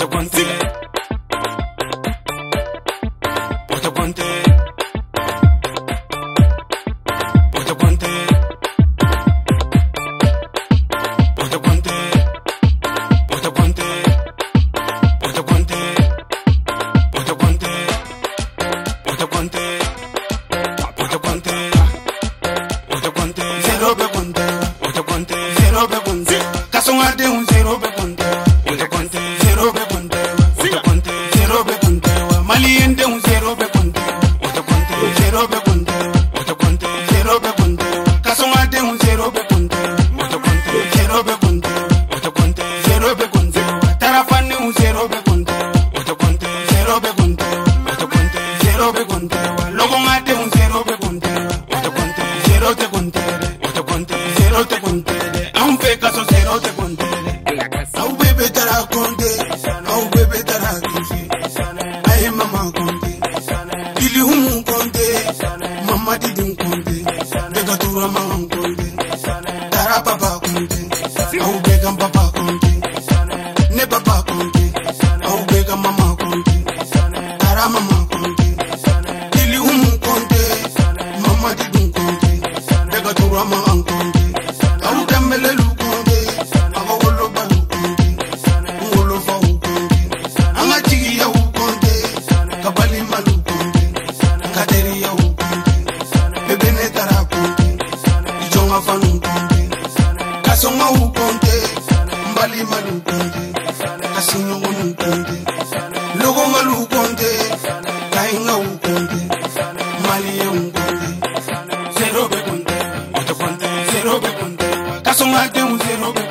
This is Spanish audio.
the one thing. caliente, un cero pe conté, otro conté, cero pe conté, otro conté, cero pe conté, casonate, un cero pe conté, otro conté, cero pe conté, otro conté, cero pe conté, tarafane, un cero pe conté, otro conté, cero pe conté, otro conté, cero pe conté, logomate, un cero pe conté, otro conté, cero te conté, otro conté, cero te conté, aún fe caso cero te conté, au bebé te la conté, au bebé te. Mama didn't come. bali malu konte kasino wonu konte logo malu konte kainga u konte mali en konte zero be konte zero be konte kasonga de zero be